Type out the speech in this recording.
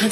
はい。